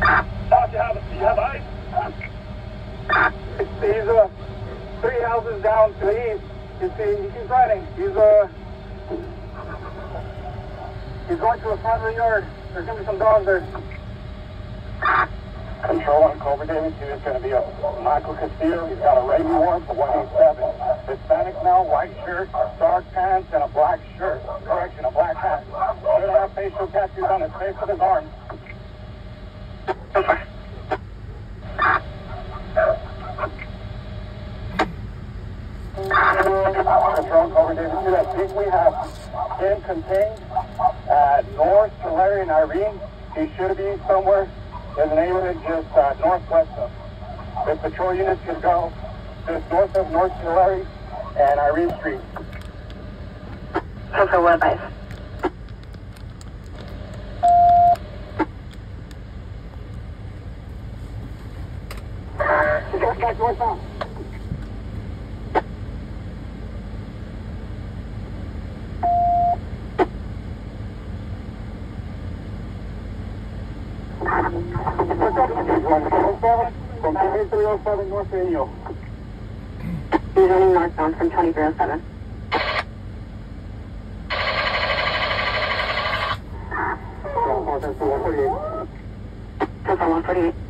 Bob, you have, you have eyes? He's uh, three houses down to the east. He's, he, he's riding. He's uh, he's going to the front of the yard. There's gonna be some dogs there. Control one, Cobra David 2 is going to be a Michael Castillo. He's got a Ramey warrant for 187. Hispanic male, white shirt, dark pants, and a black shirt. Correction, a black hat. Should have facial tattoos on his face with his arms. Control Cobra David 2, that jeep we have him contained at North Tulare and Irene. He should be somewhere in the neighborhood just uh, northwest of. The patrol units could go just north of North Tulare and Irene Street. So what advice? He goes back northbound. From 2307 North Radio. He's running northbound from 2307. Contact 148. So 148.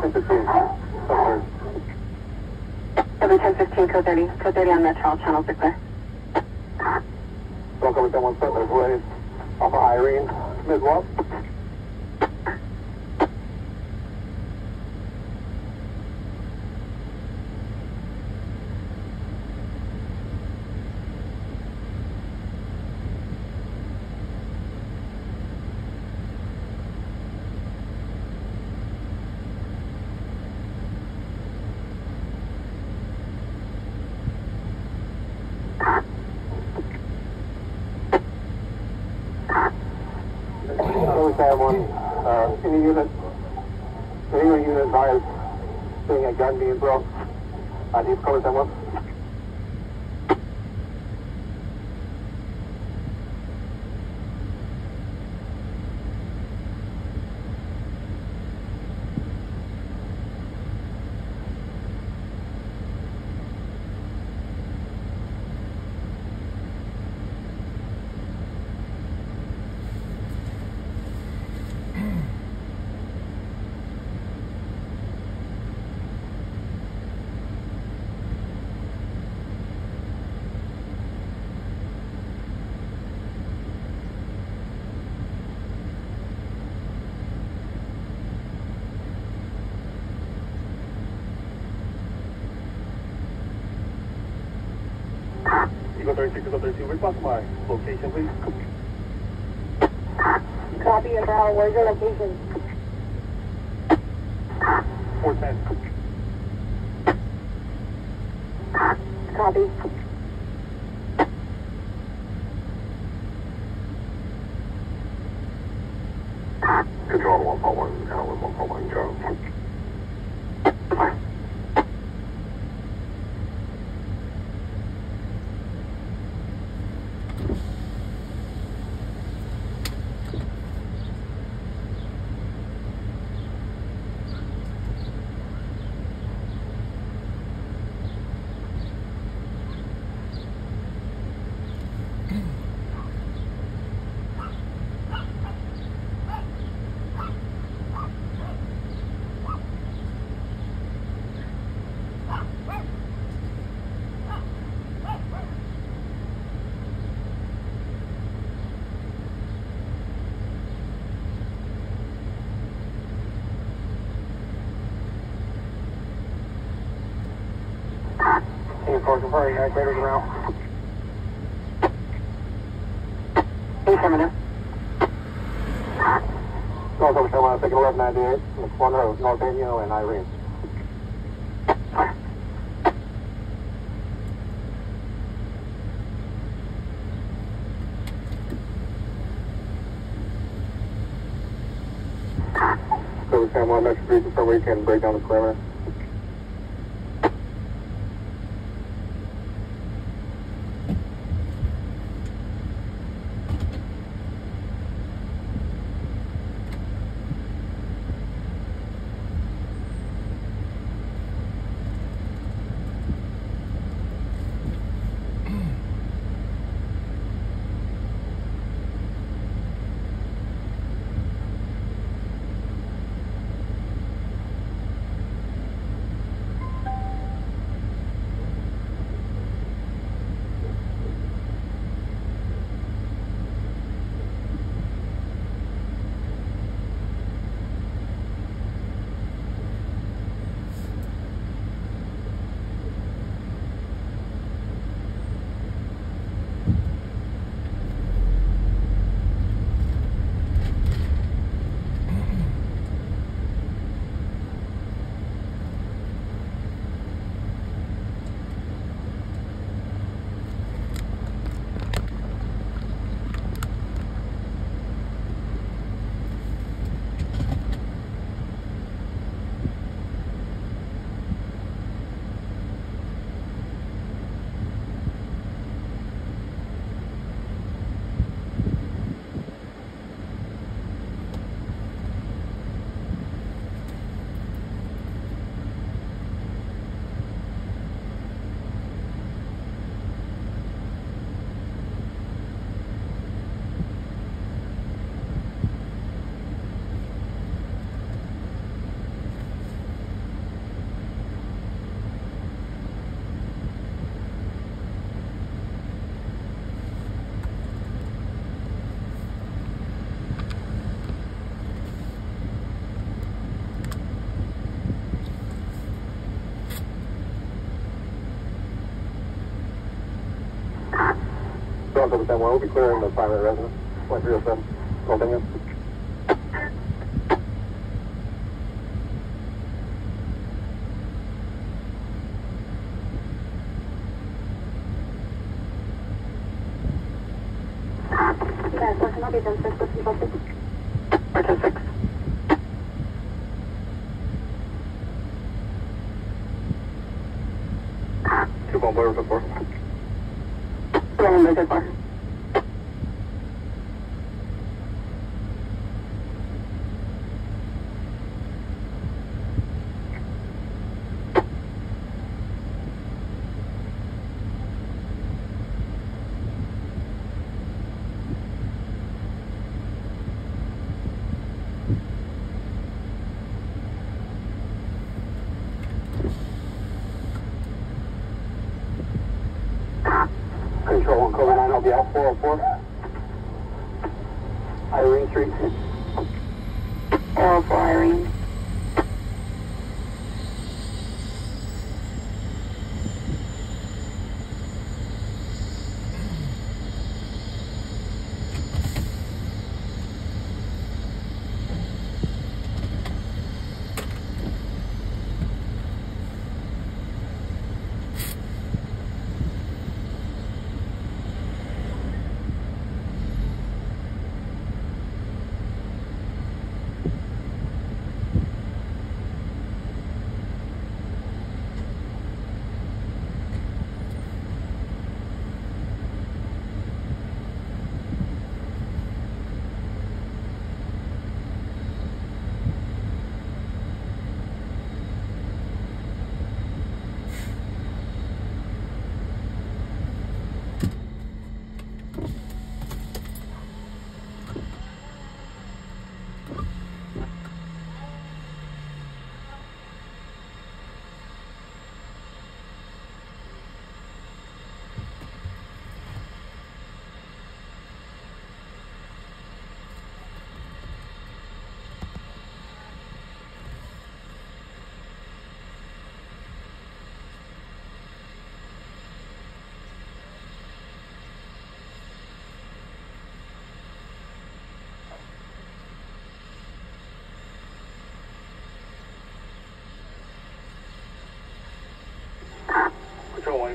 Seven ten fifteen code thirty. Code thirty on Metro. Channels are clear. Welcome to 117 there's waves off of Irene. Always one, uh, any unit, any unit advised seeing a gun being. Uh, do you cover someone? Eagle 36, Eagle 32, response to my location, please. Copy and Brown. Where's your location? 410. Copy. Core confirming actuators around. Affirmative. North over Carolina, taking 1198 from the corner of North Amio and Irene. Over San Juan, Metro 3, confirm we can break down the perimeter. San Juan, we'll be clearing the primary residence. 2307, continue. Yes, personal details, first person Ja, lekker pak. 404. Irene 3.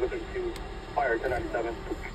Within two, fire 1097.